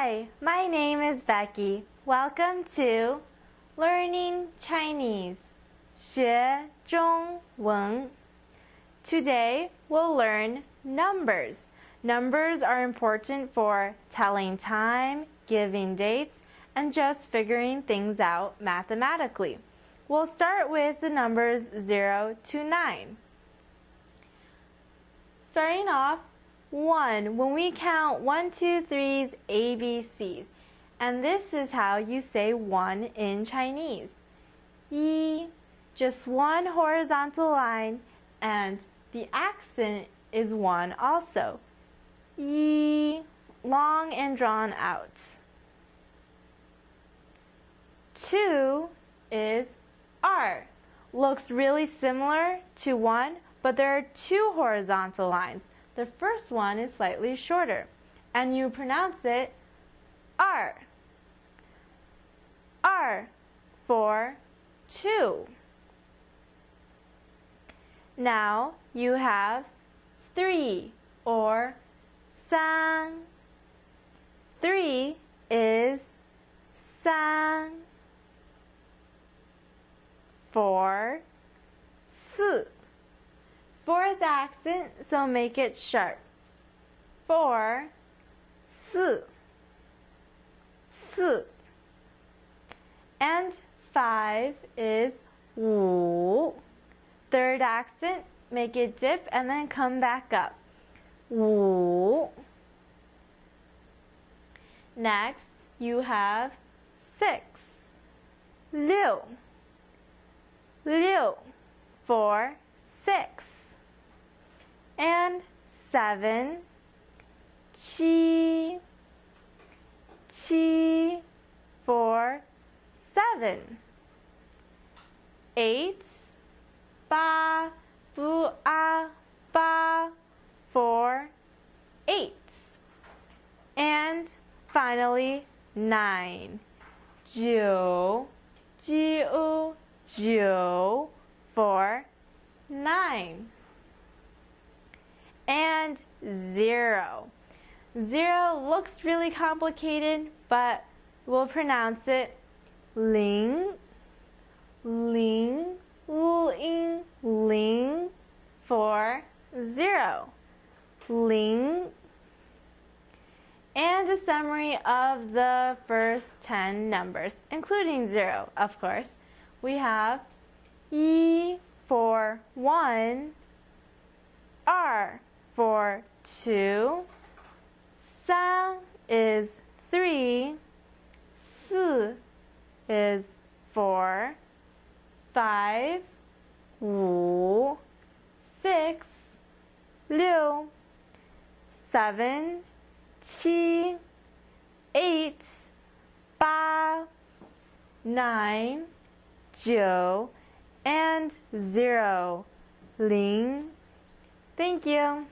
Hi, my name is Becky. Welcome to Learning Chinese. 学中文. Today we'll learn numbers. Numbers are important for telling time, giving dates, and just figuring things out mathematically. We'll start with the numbers 0 to 9. Starting off, 1. When we count 1, 2, 3's ABCs. And this is how you say 1 in Chinese. Yi, just one horizontal line, and the accent is 1 also. Yi, long and drawn out. 2 is R. Looks really similar to 1, but there are two horizontal lines. The first one is slightly shorter, and you pronounce it R. R for two. Now you have three or san. Three is san. Four Fourth accent, so make it sharp. Four, 四, si, And five is 五. Third accent, make it dip and then come back up. 五. Next, you have six. 六.六 for six and seven. Chi, chi for seven. Eight, ba, bu, a, ba for, eight. And finally, nine. Jiu, jiu, jiu for, nine. And zero. Zero looks really complicated, but we'll pronounce it ling, ling, ling, ling for zero. Ling. And a summary of the first 10 numbers, including zero, of course we have E for 1, R for 2, San is 3, Si is 4, 5, Wu, 6, Liu, 7, Qi, 8, Ba, 9, 九 and zero. Ling. Thank you.